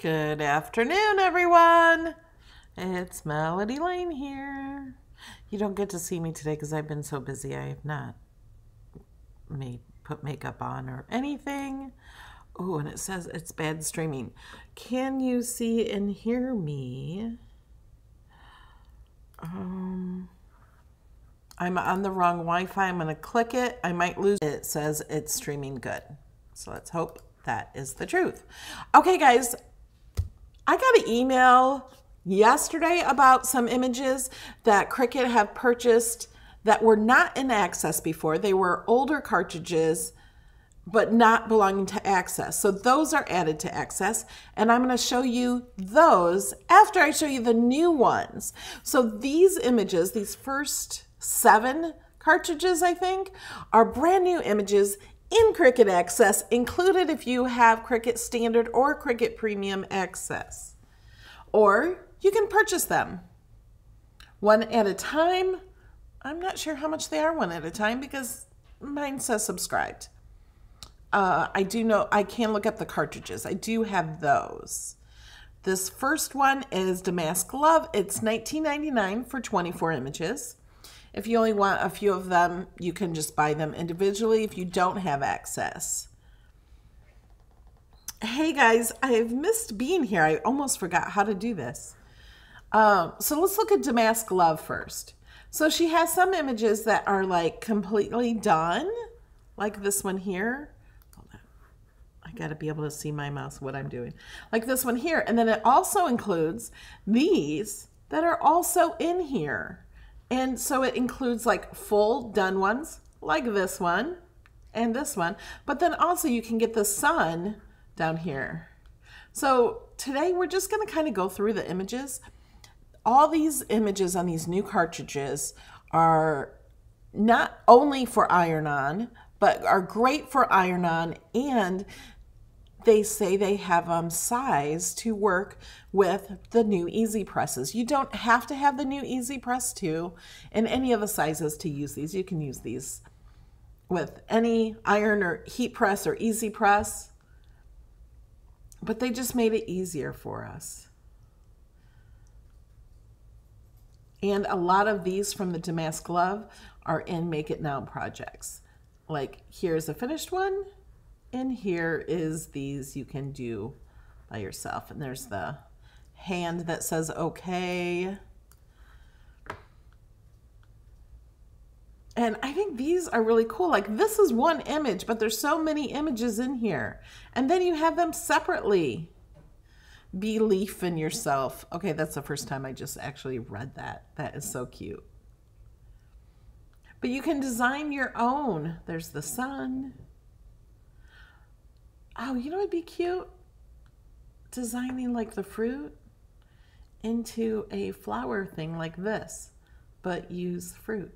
Good afternoon, everyone. It's Melody Lane here. You don't get to see me today because I've been so busy. I have not made put makeup on or anything. Oh, and it says it's bad streaming. Can you see and hear me? Um, I'm on the wrong Wi-Fi. I'm going to click it. I might lose it. It says it's streaming good. So let's hope that is the truth. Okay, guys, I got an email yesterday about some images that Cricut have purchased that were not in Access before. They were older cartridges, but not belonging to Access. So those are added to Access, and I'm going to show you those after I show you the new ones. So these images, these first seven cartridges, I think, are brand new images in Cricut Access, included if you have Cricut Standard or Cricut Premium Access. Or you can purchase them one at a time. I'm not sure how much they are one at a time because mine says subscribed. Uh, I do know I can look up the cartridges. I do have those. This first one is Damask Love. It's $19.99 for 24 images. If you only want a few of them, you can just buy them individually if you don't have access. Hey guys, I've missed being here. I almost forgot how to do this. Um, so let's look at Damask Love first. So she has some images that are like completely done, like this one here. I got to be able to see my mouse, what I'm doing. Like this one here. And then it also includes these that are also in here. And so it includes like full done ones, like this one and this one. But then also you can get the sun down here. So today we're just going to kind of go through the images. All these images on these new cartridges are not only for iron-on, but are great for iron-on and they say they have um, size to work with the new Easy Presses. You don't have to have the new Easy Press 2 in any of the sizes to use these. You can use these with any iron or heat press or easy press, but they just made it easier for us. And a lot of these from the Damask Love are in Make It Now projects. Like here's a finished one and here is these you can do by yourself. And there's the hand that says okay. And I think these are really cool. Like this is one image, but there's so many images in here. And then you have them separately. Belief in yourself. Okay, that's the first time I just actually read that. That is so cute. But you can design your own. There's the sun. Oh, you know what'd be cute? Designing like the fruit into a flower thing like this, but use fruit.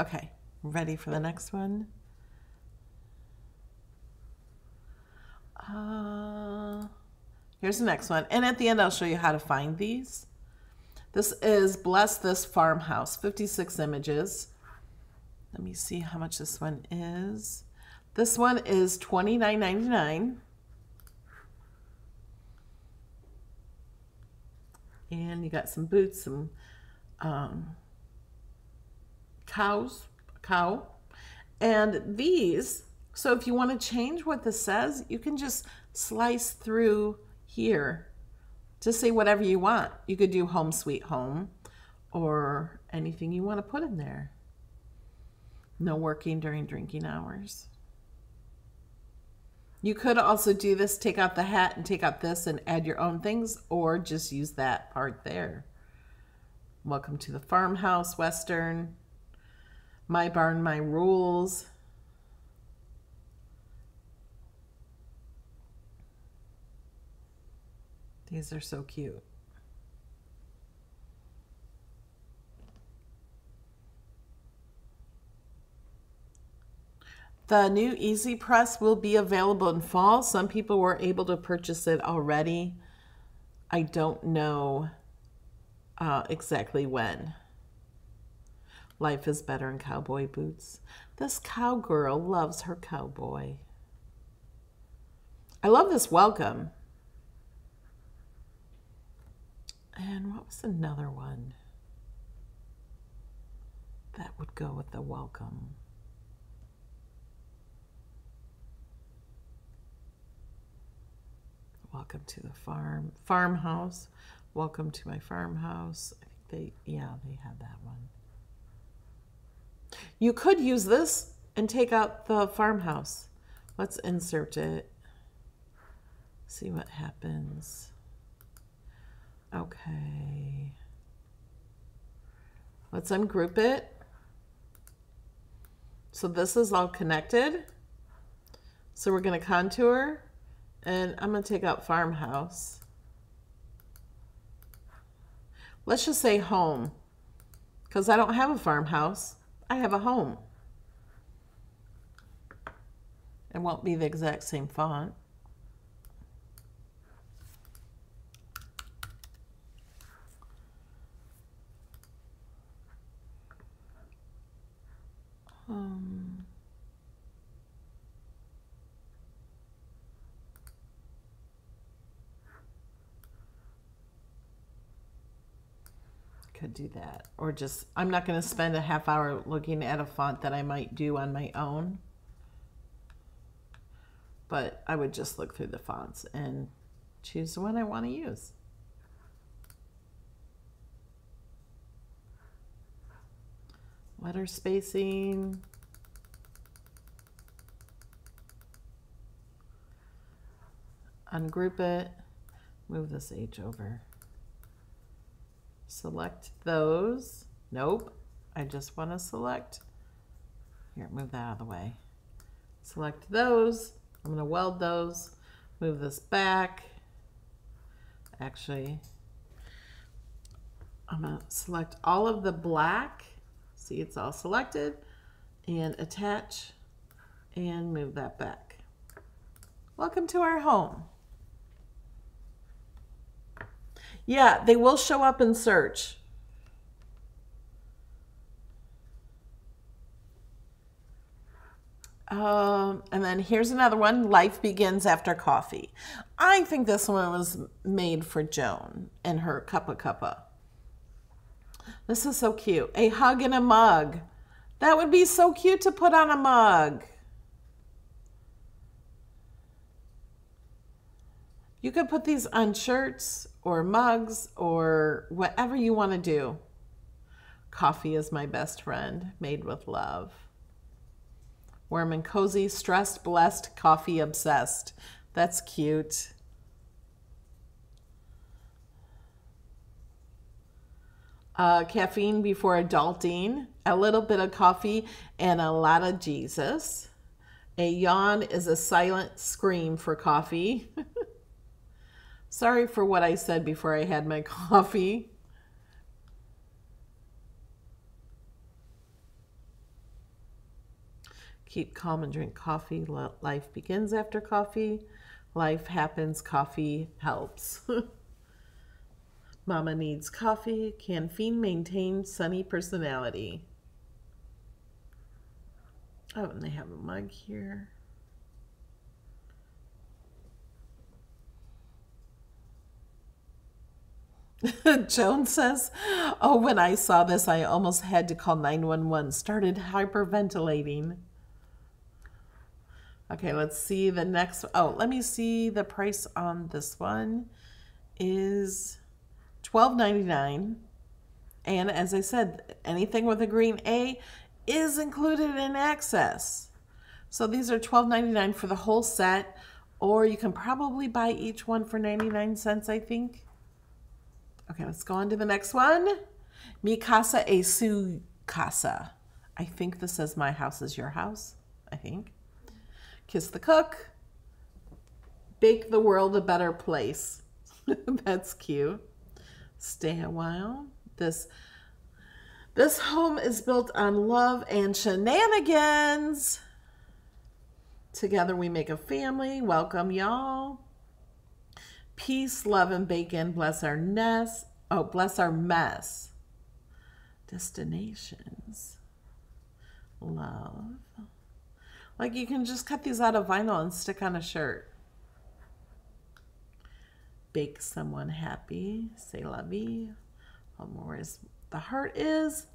Okay, ready for the next one? Uh, here's the next one. And at the end, I'll show you how to find these. This is Bless This Farmhouse, 56 images. Let me see how much this one is. This one is $29.99. And you got some boots, some um, cows, cow. And these, so if you want to change what this says, you can just slice through here to say whatever you want. You could do home sweet home or anything you want to put in there. No working during drinking hours. You could also do this, take out the hat and take out this and add your own things, or just use that part there. Welcome to the farmhouse, Western. My barn, my rules. These are so cute. The new Easy Press will be available in fall. Some people were able to purchase it already. I don't know uh, exactly when. Life is better in cowboy boots. This cowgirl loves her cowboy. I love this welcome. And what was another one that would go with the welcome? Welcome to the farm farmhouse. Welcome to my farmhouse. I think they yeah, they had that one. You could use this and take out the farmhouse. Let's insert it. See what happens. Okay. Let's ungroup it. So this is all connected. So we're going to contour and I'm going to take out farmhouse. Let's just say home because I don't have a farmhouse. I have a home. It won't be the exact same font. Could do that. Or just, I'm not going to spend a half hour looking at a font that I might do on my own. But I would just look through the fonts and choose the one I want to use. letter spacing. Ungroup it, move this H over. Select those. Nope, I just want to select. Here, move that out of the way. Select those. I'm going to weld those. Move this back. Actually, I'm going to select all of the black See, it's all selected and attach and move that back. Welcome to our home. Yeah, they will show up in search. Um, and then here's another one, Life Begins After Coffee. I think this one was made for Joan and her Cuppa Cuppa. This is so cute. A hug in a mug. That would be so cute to put on a mug. You could put these on shirts or mugs or whatever you want to do. Coffee is my best friend, made with love. Warm and cozy, stressed, blessed, coffee obsessed. That's cute. uh, caffeine before adulting, a little bit of coffee, and a lot of Jesus. A yawn is a silent scream for coffee. Sorry for what I said before I had my coffee. Keep calm and drink coffee. Life begins after coffee. Life happens. Coffee helps. Mama needs coffee. Can Fiend maintain sunny personality? Oh, and they have a mug here. Joan says, Oh, when I saw this, I almost had to call 911. Started hyperventilating. Okay, let's see the next. Oh, let me see the price on this one is $12.99. And as I said, anything with a green A is included in access. So these are $12.99 for the whole set, or you can probably buy each one for 99 cents, I think. Okay, let's go on to the next one. Mi casa es su casa. I think this says my house is your house, I think. Kiss the cook. Bake the world a better place. That's cute stay a while. This this home is built on love and shenanigans. Together we make a family. Welcome, y'all. Peace, love, and bacon. Bless our nest. Oh, bless our mess. Destinations. Love. Like you can just cut these out of vinyl and stick on a shirt. bake someone happy. Say la vie. Where is the heart is.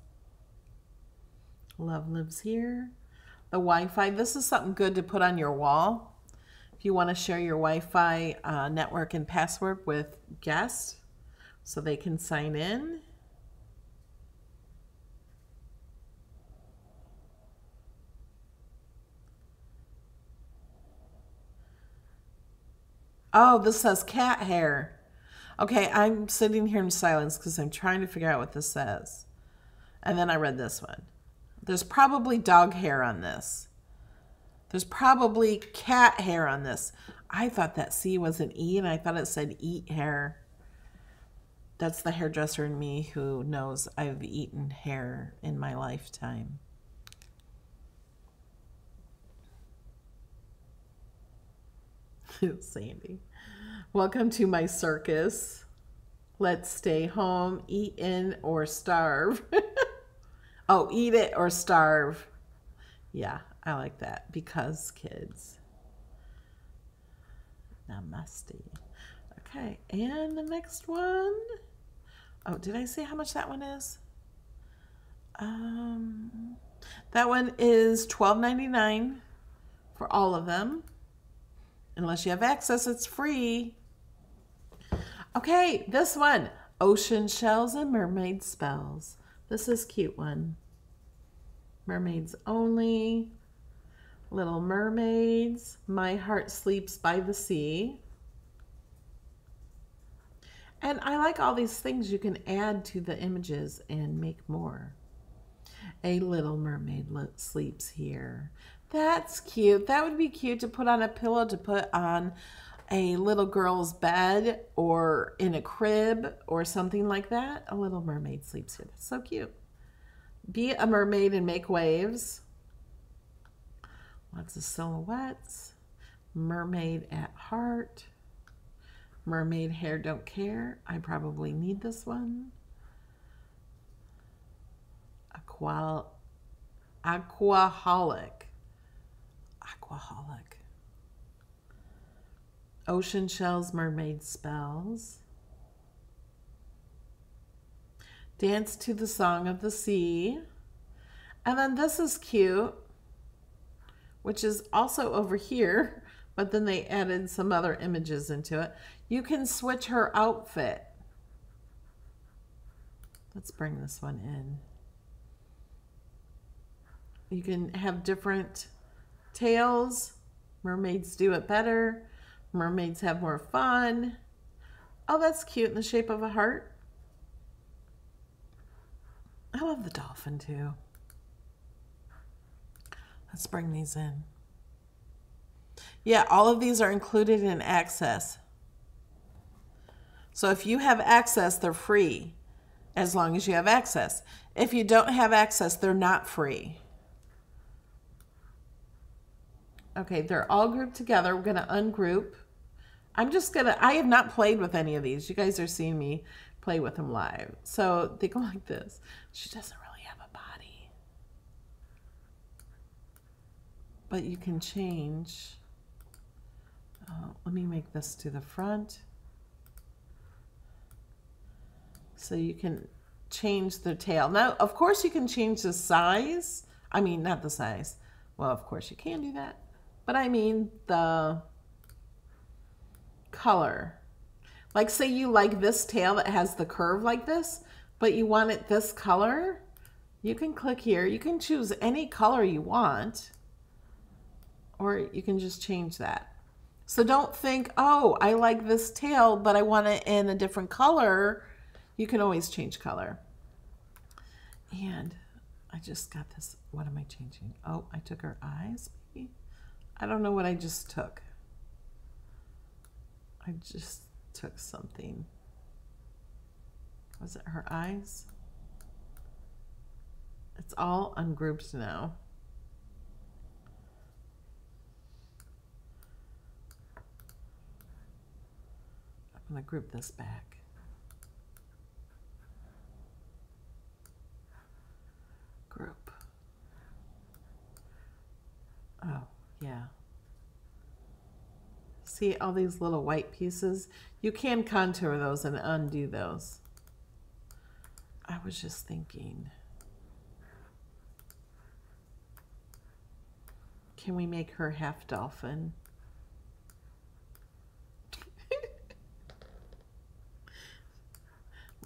Love lives here. The Wi-Fi. This is something good to put on your wall. If you want to share your Wi-Fi uh, network and password with guests so they can sign in. Oh, this says cat hair. Okay, I'm sitting here in silence because I'm trying to figure out what this says. And then I read this one. There's probably dog hair on this. There's probably cat hair on this. I thought that C was an E and I thought it said eat hair. That's the hairdresser in me who knows I've eaten hair in my lifetime. Sandy. Welcome to my circus. Let's stay home, eat in, or starve. oh, eat it or starve. Yeah, I like that because kids. Namaste. Okay, and the next one. Oh, did I say how much that one is? Um, that one is twelve ninety nine for all of them. Unless you have access, it's free. Okay, this one. Ocean shells and mermaid spells. This is cute one. Mermaids only. Little mermaids. My heart sleeps by the sea. And I like all these things you can add to the images and make more. A little mermaid sleeps here. That's cute. That would be cute to put on a pillow to put on a little girl's bed or in a crib or something like that. A little mermaid sleeps here. That's so cute. Be a mermaid and make waves. Lots of silhouettes. Mermaid at heart. Mermaid hair don't care. I probably need this one. Aqua, aquaholic. Aquaholic. Ocean shells, mermaid spells. Dance to the song of the sea. And then this is cute, which is also over here, but then they added some other images into it. You can switch her outfit. Let's bring this one in. You can have different tails. Mermaids do it better. Mermaids have more fun. Oh, that's cute in the shape of a heart. I love the dolphin too. Let's bring these in. Yeah, all of these are included in access. So if you have access, they're free as long as you have access. If you don't have access, they're not free. Okay, they're all grouped together. We're going to ungroup. I'm just going to, I have not played with any of these. You guys are seeing me play with them live. So they go like this. She doesn't really have a body. But you can change. Uh, let me make this to the front. So you can change the tail. Now, of course, you can change the size. I mean, not the size. Well, of course, you can do that. But I mean the color. Like say you like this tail that has the curve like this, but you want it this color, you can click here. You can choose any color you want, or you can just change that. So don't think, oh, I like this tail, but I want it in a different color. You can always change color. And I just got this. What am I changing? Oh, I took her eyes. Maybe. I don't know what I just took. I just took something. Was it her eyes? It's all ungrouped now. I'm going to group this back. Group. Oh. Yeah. See all these little white pieces? You can contour those and undo those. I was just thinking. Can we make her half dolphin?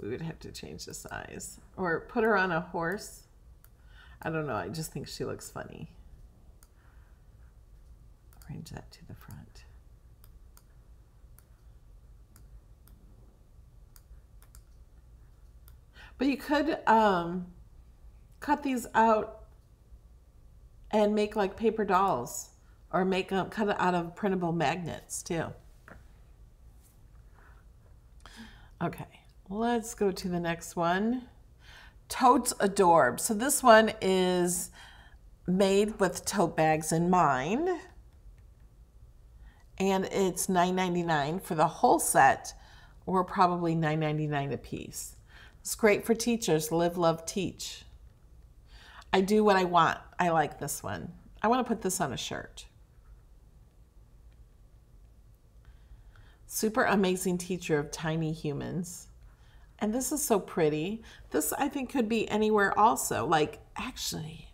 We would have to change the size. Or put her on a horse. I don't know. I just think she looks funny. Arrange that to the front. But you could um, cut these out and make like paper dolls or make them cut it out of printable magnets too. Okay, let's go to the next one. Totes Adorb. So this one is made with tote bags in mind. And it's $9.99 for the whole set, or probably $9.99 a piece. It's great for teachers. Live, love, teach. I do what I want. I like this one. I want to put this on a shirt. Super amazing teacher of tiny humans. And this is so pretty. This, I think, could be anywhere also. Like, actually,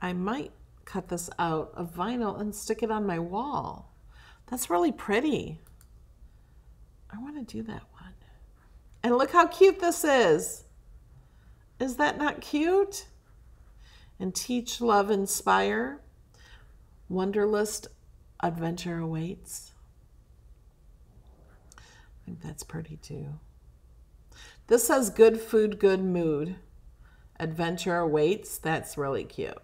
I might cut this out of vinyl and stick it on my wall. That's really pretty. I want to do that one. And look how cute this is. Is that not cute? And teach, love, inspire. Wonderlist adventure awaits. I think that's pretty too. This says good food, good mood. Adventure awaits. That's really cute.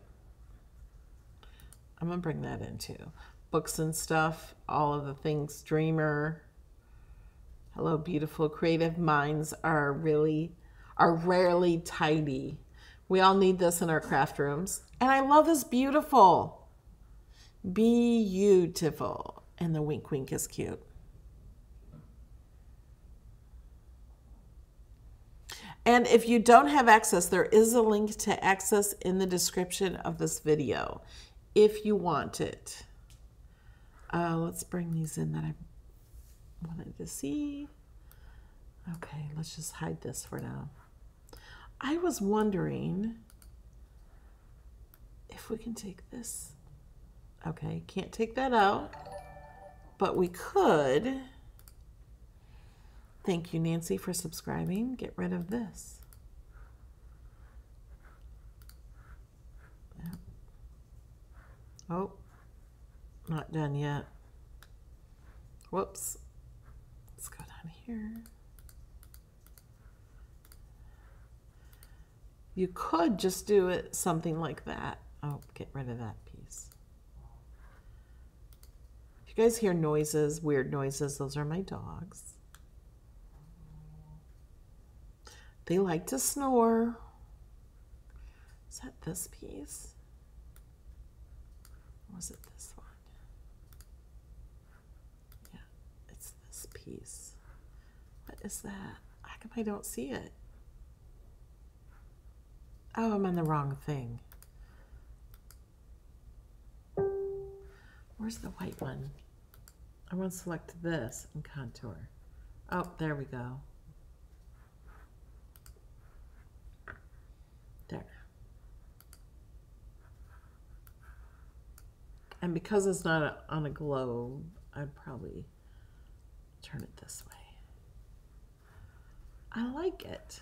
I'm going to bring that in too. Books and stuff, all of the things, Dreamer. Hello, beautiful. Creative minds are really, are rarely tidy. We all need this in our craft rooms. And I love this beautiful. Beautiful. And the wink wink is cute. And if you don't have access, there is a link to access in the description of this video if you want it. Uh, let's bring these in that I wanted to see. Okay, let's just hide this for now. I was wondering if we can take this. Okay, can't take that out, but we could Thank you, Nancy, for subscribing. Get rid of this. Oh, not done yet. Whoops. Let's go down here. You could just do it something like that. Oh, get rid of that piece. If you guys hear noises, weird noises, those are my dogs. They like to snore. Is that this piece? Was it this one? Yeah, it's this piece. What is that? How come I don't see it? Oh, I'm on the wrong thing. Where's the white one? I want to select this and contour. Oh, there we go. There. And because it's not on a globe, I'd probably turn it this way. I like it.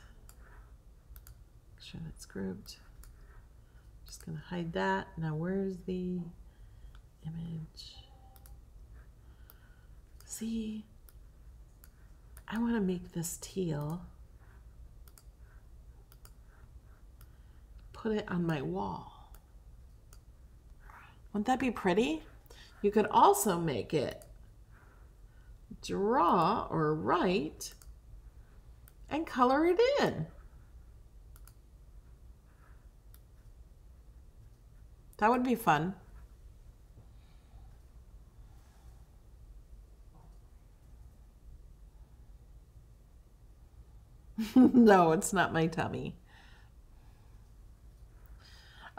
Make sure that's grouped. Just gonna hide that. Now where's the image? See, I wanna make this teal. put it on my wall. Wouldn't that be pretty? You could also make it draw or write and color it in. That would be fun. no, it's not my tummy.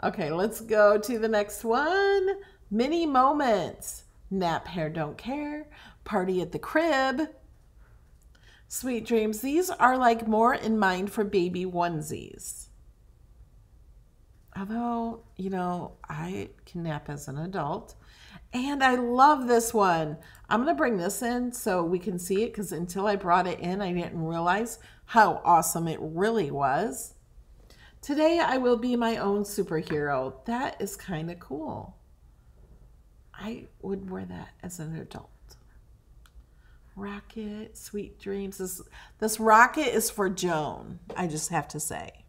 Okay, let's go to the next one. Mini Moments. Nap Hair Don't Care, Party at the Crib, Sweet Dreams. These are like more in mind for baby onesies. Although, you know, I can nap as an adult. And I love this one. I'm going to bring this in so we can see it because until I brought it in, I didn't realize how awesome it really was. Today, I will be my own superhero. That is kind of cool. I would wear that as an adult. Rocket, sweet dreams. This, this rocket is for Joan, I just have to say.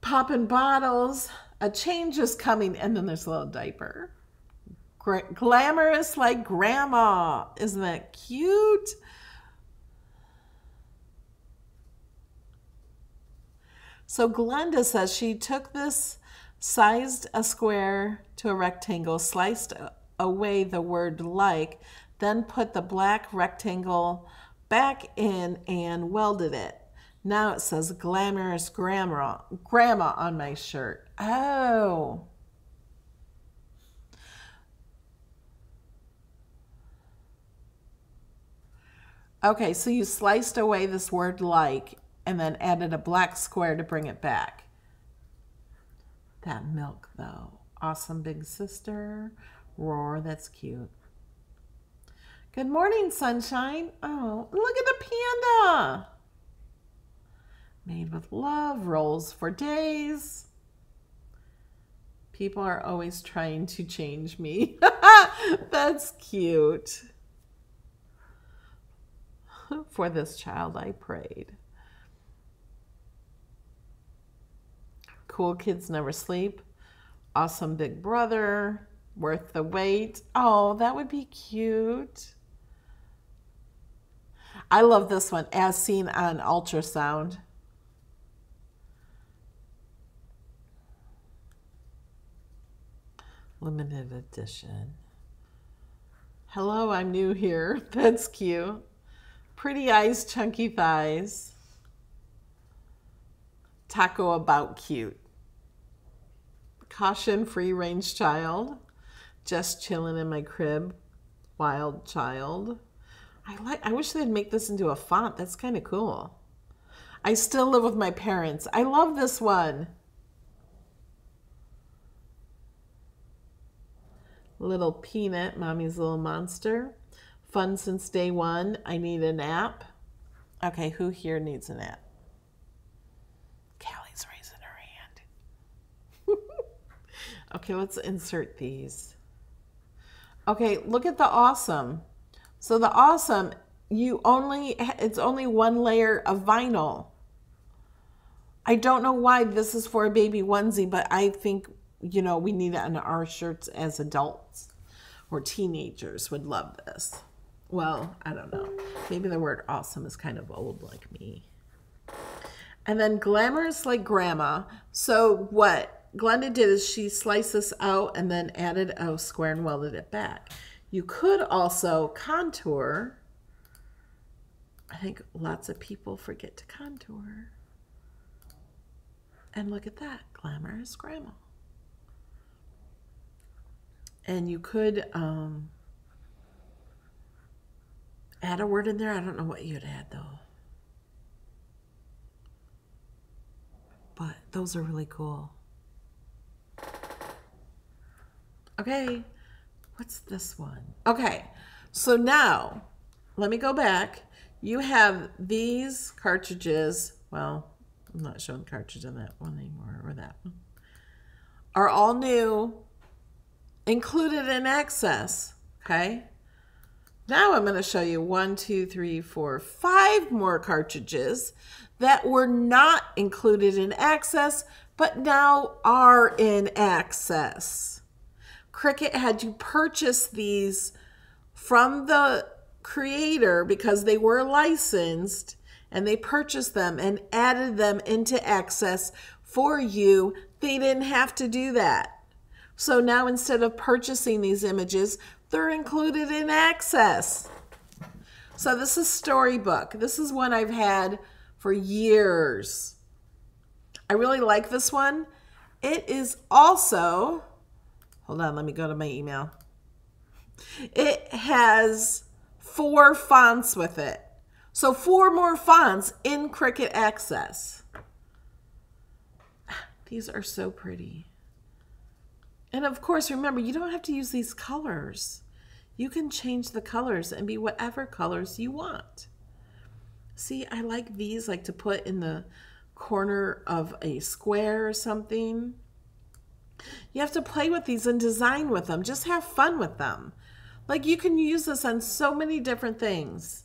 Popping bottles, a change is coming, and then there's a little diaper. Glamorous like grandma. Isn't that cute? So Glenda says she took this, sized a square to a rectangle, sliced away the word like, then put the black rectangle back in and welded it. Now it says glamorous grandma, grandma on my shirt. Oh. Okay, so you sliced away this word like and then added a black square to bring it back. That milk, though. Awesome big sister. Roar, that's cute. Good morning, sunshine. Oh, look at the panda. Made with love, rolls for days. People are always trying to change me. that's cute. For this child I prayed. Cool Kids Never Sleep. Awesome Big Brother. Worth the wait. Oh, that would be cute. I love this one, as seen on ultrasound. Limited edition. Hello, I'm new here. That's cute. Pretty eyes, chunky thighs. Taco about cute. Caution, free range child. Just chilling in my crib. Wild child. I like I wish they'd make this into a font. That's kind of cool. I still live with my parents. I love this one. Little Peanut, Mommy's Little Monster. Fun since day one. I need a nap. Okay, who here needs a nap? Callie's raising her hand. Okay, let's insert these. Okay, look at the awesome. So the awesome, you only, it's only one layer of vinyl. I don't know why this is for a baby onesie, but I think, you know, we need it on our shirts as adults or teenagers would love this. Well, I don't know. Maybe the word awesome is kind of old like me. And then glamorous like grandma. So what Glenda did is she sliced this out and then added a square and welded it back. You could also contour. I think lots of people forget to contour. And look at that, glamorous grandma. And you could um, add a word in there. I don't know what you'd add though. But those are really cool. Okay, what's this one? Okay, so now let me go back. You have these cartridges. Well, I'm not showing cartridge on that one anymore or that one. Are all new, included in access. Okay. Now I'm going to show you one, two, three, four, five more cartridges that were not included in access, but now are in access. Cricut had to purchase these from the creator because they were licensed and they purchased them and added them into access for you. They didn't have to do that. So now instead of purchasing these images, they're included in access. So this is Storybook. This is one I've had for years. I really like this one. It is also Hold on, let me go to my email. It has four fonts with it. So four more fonts in Cricut Access. These are so pretty. And of course, remember, you don't have to use these colors. You can change the colors and be whatever colors you want. See, I like these like to put in the corner of a square or something. You have to play with these and design with them. Just have fun with them. Like you can use this on so many different things.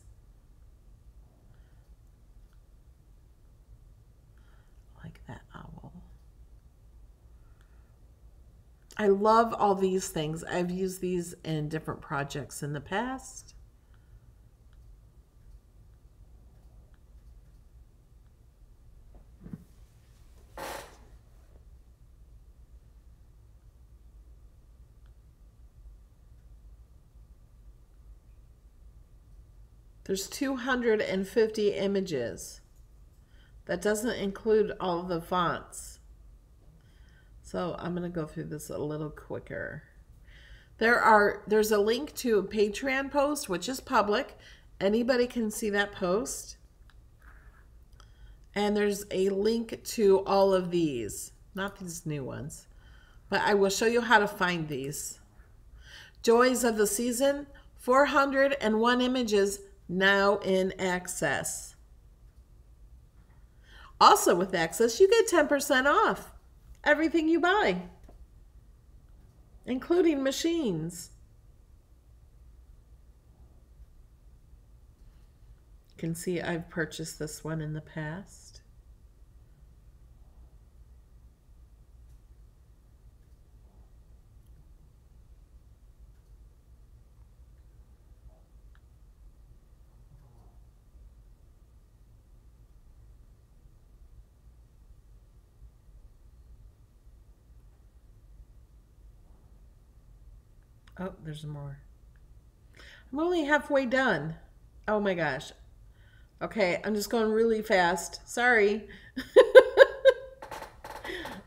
Like that owl. I love all these things. I've used these in different projects in the past. There's 250 images. That doesn't include all the fonts. So I'm going to go through this a little quicker. There are there's a link to a Patreon post which is public. Anybody can see that post. And there's a link to all of these, not these new ones. But I will show you how to find these. Joys of the Season, 401 images now in Access. Also with Access, you get 10% off everything you buy, including machines. You can see I've purchased this one in the past. Oh, there's more. I'm only halfway done. Oh my gosh. Okay, I'm just going really fast. Sorry.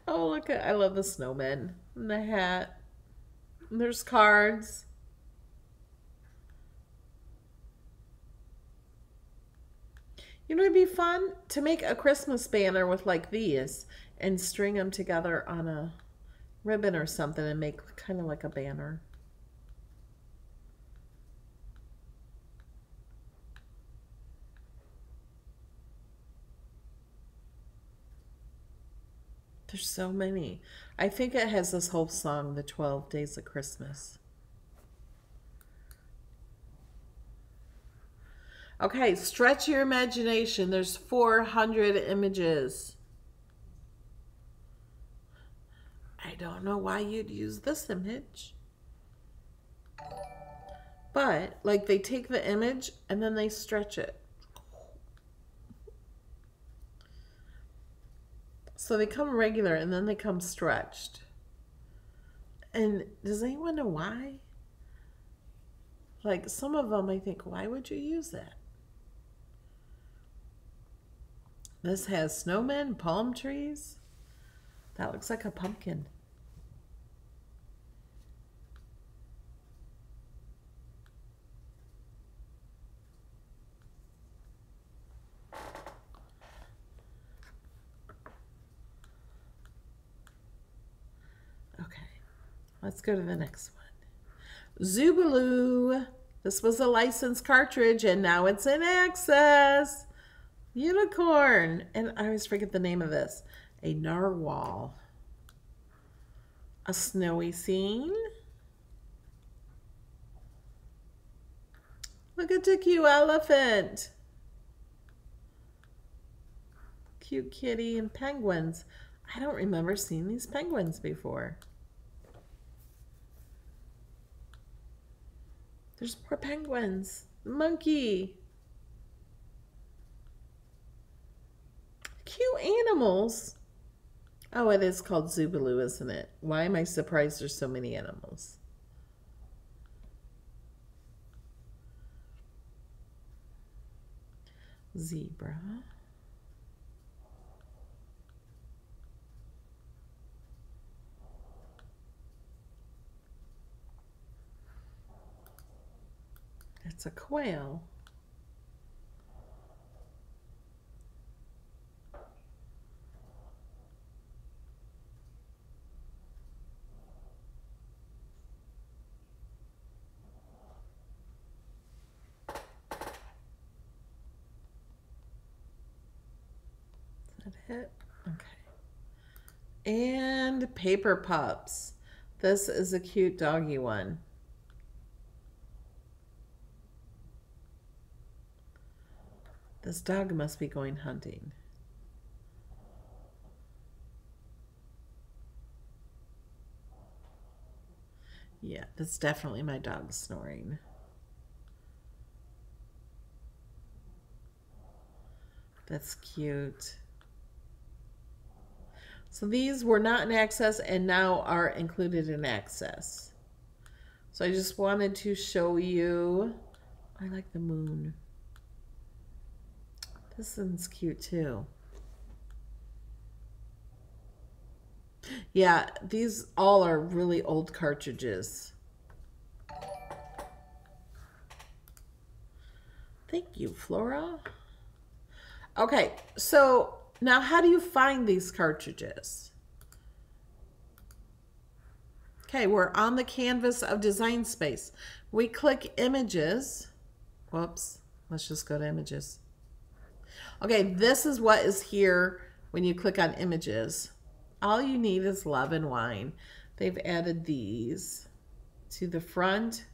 oh, look I love the snowman and the hat. And there's cards. You know, it'd be fun to make a Christmas banner with like these and string them together on a ribbon or something and make kind of like a banner. There's so many. I think it has this whole song, The 12 Days of Christmas. Okay, stretch your imagination. There's 400 images. I don't know why you'd use this image. But, like, they take the image and then they stretch it. So they come regular and then they come stretched. And does anyone know why? Like some of them, I think, why would you use that? This has snowmen, palm trees. That looks like a pumpkin. Let's go to the next one. Zoobaloo. This was a licensed cartridge and now it's in access. Unicorn. And I always forget the name of this. A narwhal. A snowy scene. Look at the cute elephant. Cute kitty and penguins. I don't remember seeing these penguins before. There's more penguins. Monkey. Cute animals. Oh, it is called Zoobaloo, isn't it? Why am I surprised there's so many animals? Zebra. It's a quail. Is that it? Okay. And paper pups. This is a cute doggy one. This dog must be going hunting. Yeah, that's definitely my dog snoring. That's cute. So these were not in access and now are included in access. So I just wanted to show you, I like the moon. This one's cute too. Yeah, these all are really old cartridges. Thank you, Flora. Okay, so now how do you find these cartridges? Okay, we're on the canvas of Design Space. We click Images. Whoops, let's just go to Images. Okay, this is what is here when you click on Images. All you need is Love and Wine. They've added these to the front.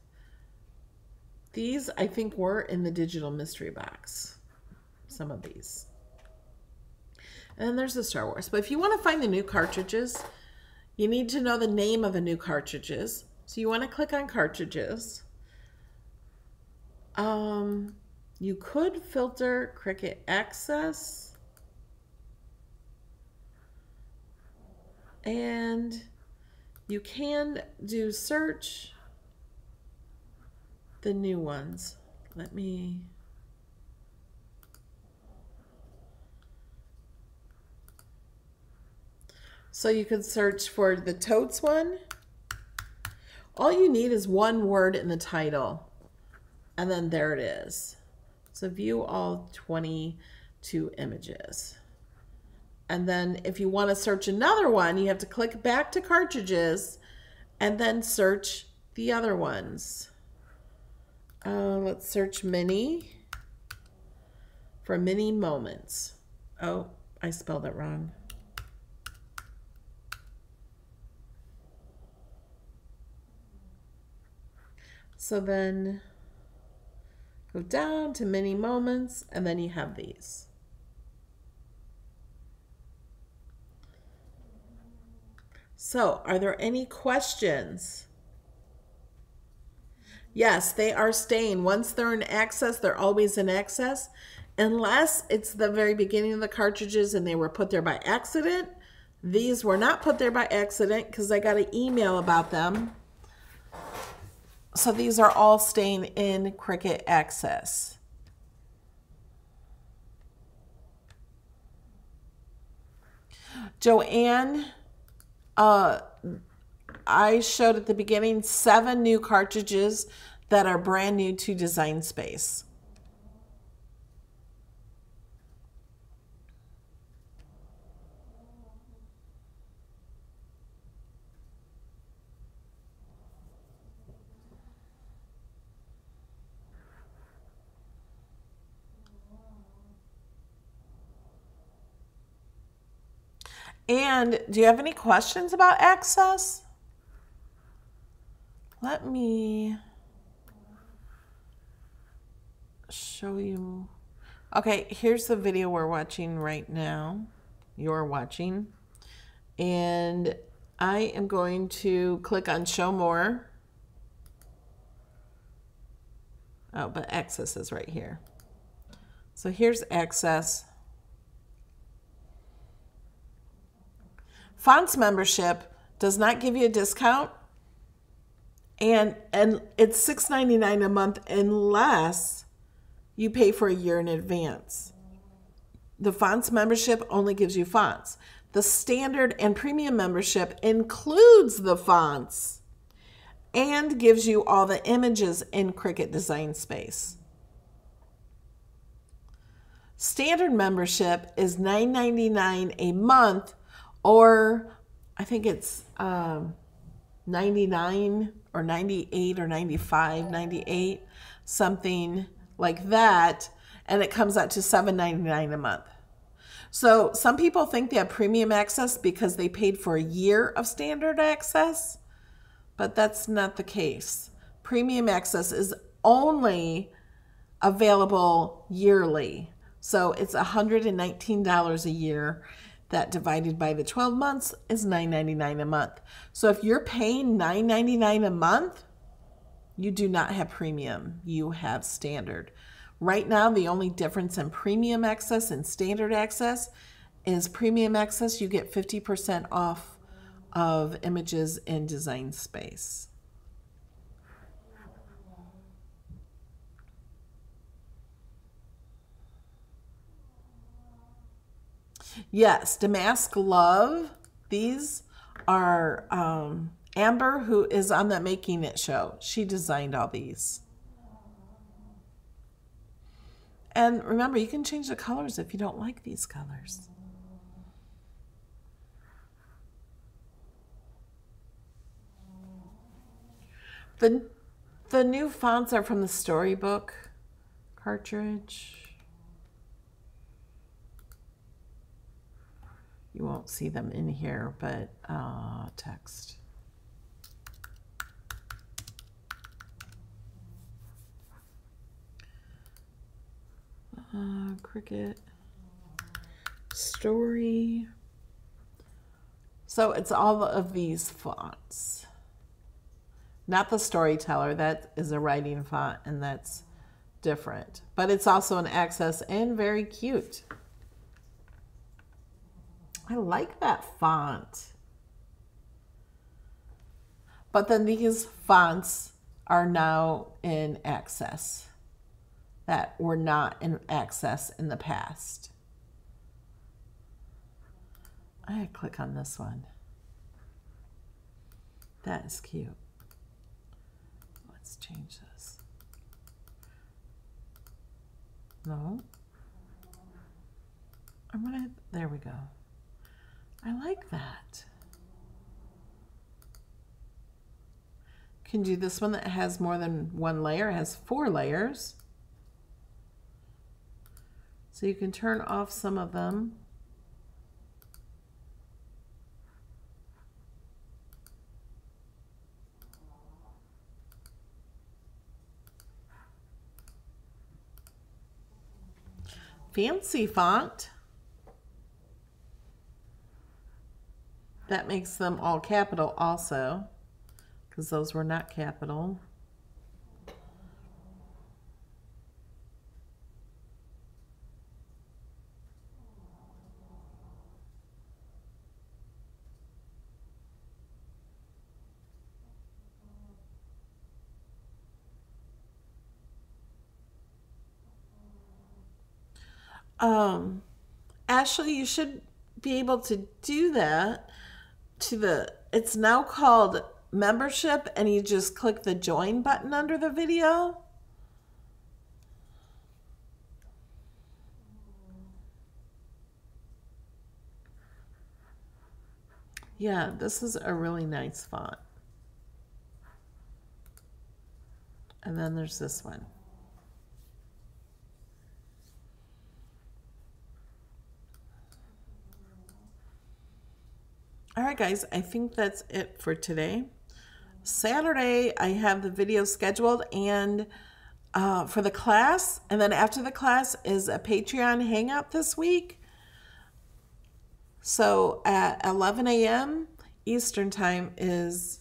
These, I think, were in the digital mystery box. Some of these. And there's the Star Wars. But if you want to find the new cartridges, you need to know the name of the new cartridges. So you want to click on cartridges. Um, you could filter Cricut Access. And you can do search the new ones. Let me So you could search for the totes one. All you need is one word in the title. And then there it is. So view all 22 images. And then if you want to search another one, you have to click back to cartridges and then search the other ones. Uh, let's search mini for mini moments. Oh, I spelled it wrong. So then go down to mini moments and then you have these. So are there any questions? Yes, they are staying. Once they're in access, they're always in access. Unless it's the very beginning of the cartridges and they were put there by accident. These were not put there by accident because I got an email about them so these are all staying in Cricut Access. Joanne, uh, I showed at the beginning seven new cartridges that are brand new to Design Space. And do you have any questions about access? Let me show you. Okay, here's the video we're watching right now. You're watching. And I am going to click on show more. Oh, but access is right here. So here's access. Fonts membership does not give you a discount and and it's $6.99 a month unless you pay for a year in advance. The fonts membership only gives you fonts. The standard and premium membership includes the fonts and gives you all the images in Cricut Design Space. Standard membership is $9.99 a month, or I think it's um, 99 or 98 or 95, 98, something like that, and it comes out to $7.99 a month. So some people think they have premium access because they paid for a year of standard access, but that's not the case. Premium access is only available yearly. So it's $119 a year. That divided by the 12 months is $9.99 a month. So if you're paying $9.99 a month, you do not have premium, you have standard. Right now, the only difference in premium access and standard access is premium access, you get 50% off of images in design space. Yes, Damask Love. These are um, Amber, who is on that Making It show. She designed all these. And remember, you can change the colors if you don't like these colors. The, the new fonts are from the Storybook cartridge. You won't see them in here, but uh, text. Uh, Cricut story. So it's all of these fonts. Not the storyteller, that is a writing font and that's different. But it's also an access and very cute. I like that font. But then these fonts are now in access that were not in access in the past. I click on this one. That is cute. Let's change this. No. I'm gonna, there we go. I like that. Can do this one that has more than one layer, it has four layers. So you can turn off some of them. Fancy font. That makes them all capital also, because those were not capital. Um, Ashley, you should be able to do that to the, it's now called membership and you just click the join button under the video. Yeah, this is a really nice font. And then there's this one. All right, guys, I think that's it for today. Saturday, I have the video scheduled and uh, for the class. And then after the class is a Patreon hangout this week. So at 11 a.m. Eastern Time is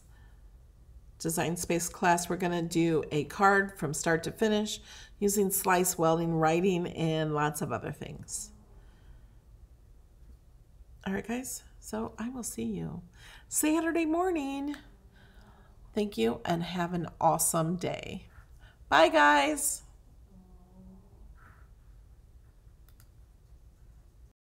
Design Space class. We're going to do a card from start to finish using slice welding, writing, and lots of other things. All right, guys. So I will see you Saturday morning. Thank you and have an awesome day. Bye, guys.